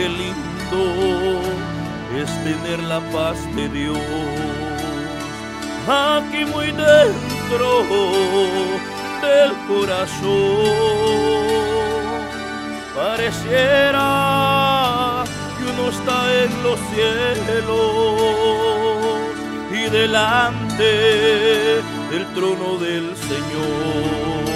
qué lindo es tener la paz de Dios aquí muy dentro del corazón. Pareciera que uno está en los cielos y delante del trono del Señor.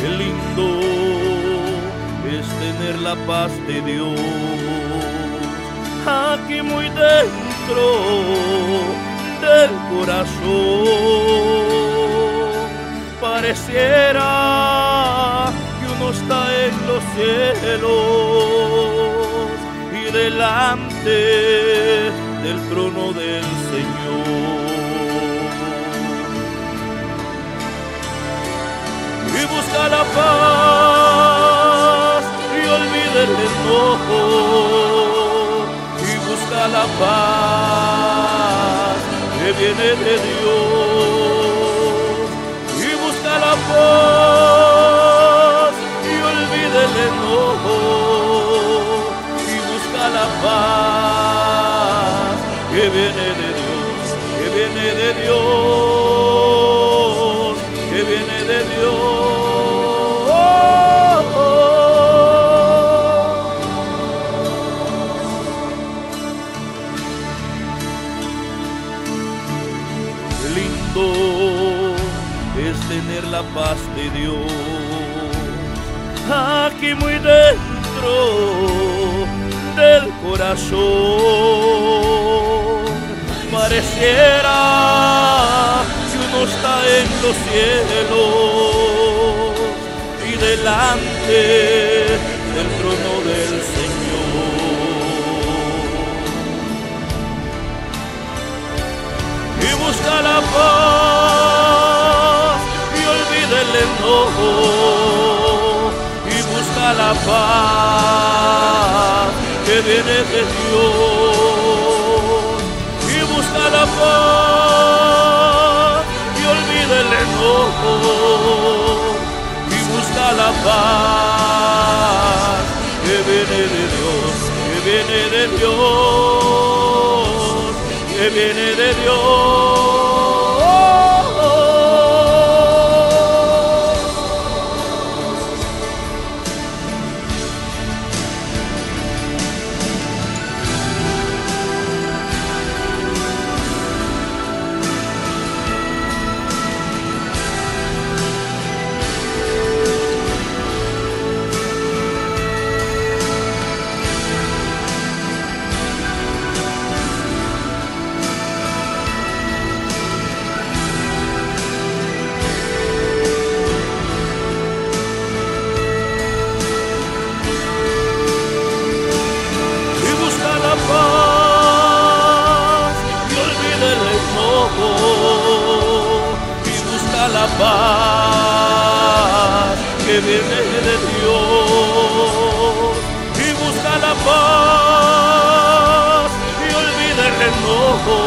Qué lindo es tener la paz de Dios aquí muy dentro del corazón. Pareciera que uno está en los cielos y delante del trono del Señor. Busca la paz y olvida el enojo y busca la paz que viene de Dios. Y busca la paz y olvida el enojo y busca la paz que viene tener la paz de Dios aquí muy dentro del corazón. Pareciera que uno está en los cielos y delante paz que viene de Dios y busca la paz y olvida el enojo y busca la paz que viene de Dios que viene de Dios que viene de Dios. La paz que viene de Dios y busca la paz y olvida el enojo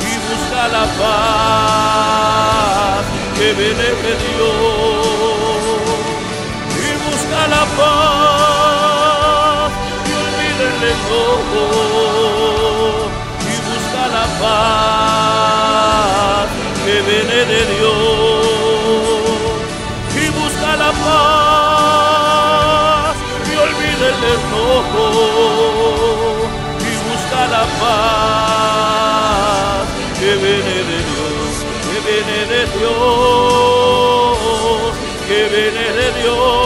y busca la paz que viene de Dios y busca la paz y olvida el enojo y busca la paz y busca la paz que viene de Dios que viene de Dios que viene de Dios